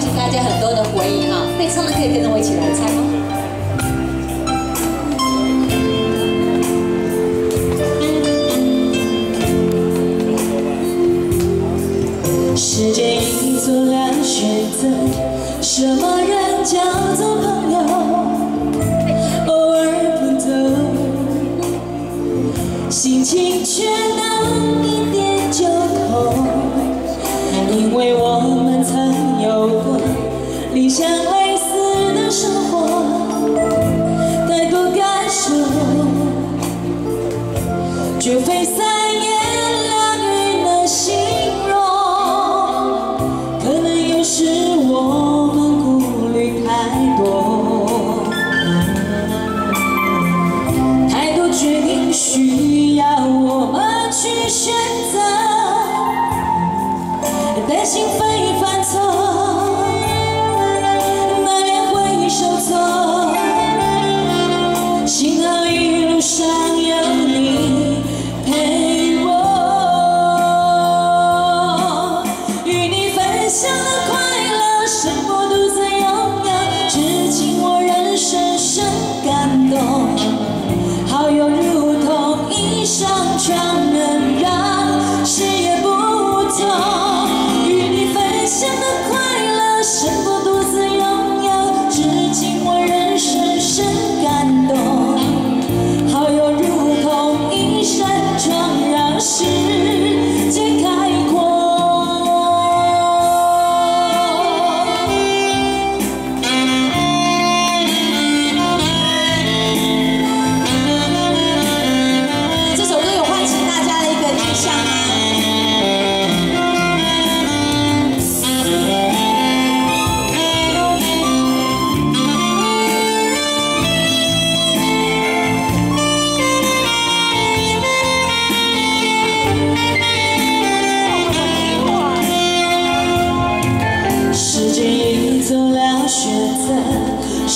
请大家很多的回忆哈会唱的可以跟着我一起来唱世界已做了选择什么人叫做朋友？偶尔不走心情却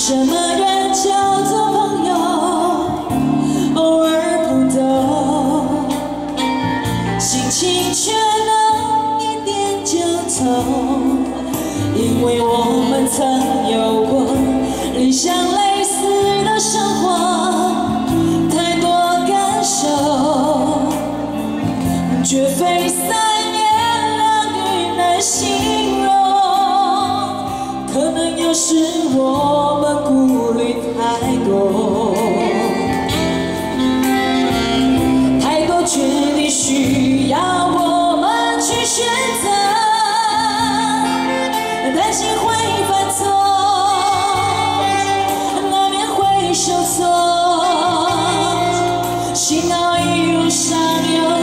什么人叫做朋友？偶尔不懂心情却能一点就透因为我们曾有过理想类似的生活。Sino io sarò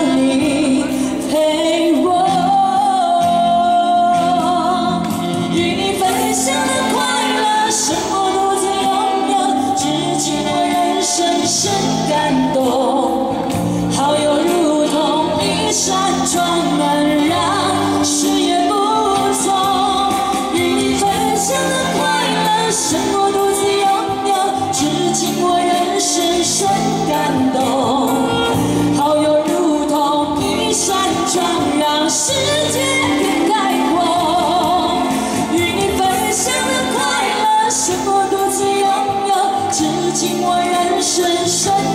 深深